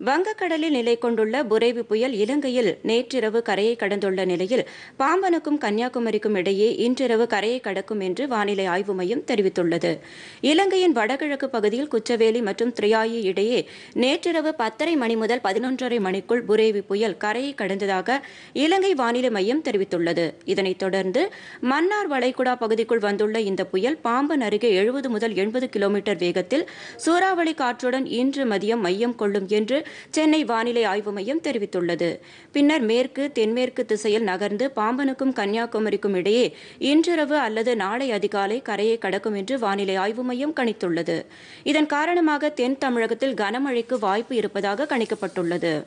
வங்கக்கடலில் நிலை கொண்டுள்ள புரேவி புயல் இலங்கையில் நேற்றிரவு கரையை கடந்துள்ள நிலையில் பாம்பனுக்கும் கன்னியாகுமரிக்கும் இடையே இன்றிரவு கரையை கடக்கும் என்று வானிலை ஆய்வு மையம் தெரிவித்துள்ளது. இலங்கையின் வடகிழக்கு பகுதியில் குச்சவேலி மற்றும் திரியாயி இடையே நேற்றிரவு பத்தரை மணி முதல் பதினொன்றரை மணிக்குள் புரேவி புயல் கரையை கடந்ததாக இலங்கை வானிலை மையம் தெரிவித்துள்ளது. இதனைத் தொடர்ந்து மன்னார் வளைகுடா பகுதிக்குள் வந்துள்ள இந்த புயல் பாம்பன் அருகே எழுபது முதல் எண்பது கிலோமீட்டர் வேகத்தில் சூறாவளி காற்றுடன் இன்று மதியம் மையம் கொள்ளும் என்று சென்னை வானிலை ஆய்வு மையம் தெரிவித்துள்ளது. பின்னர் மேற்கு தென்மேற்கு திசையில் நகர்ந்து பாம்பனுக்கும் கன்னியாகுமரிக்கும் இடையே இன்றிரவு அல்லது நாளை அதிகாலை கரையை கடக்கும் என்று வானிலை ஆய்வு மையம் கணித்துள்ளது. இதன் காரணமாக தென் தமிழகத்தில் கனமழைக்கு வாய்ப்பு இருப்பதாக கணிக்கப்பட்டுள்ளது.